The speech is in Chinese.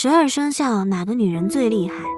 十二生肖哪个女人最厉害？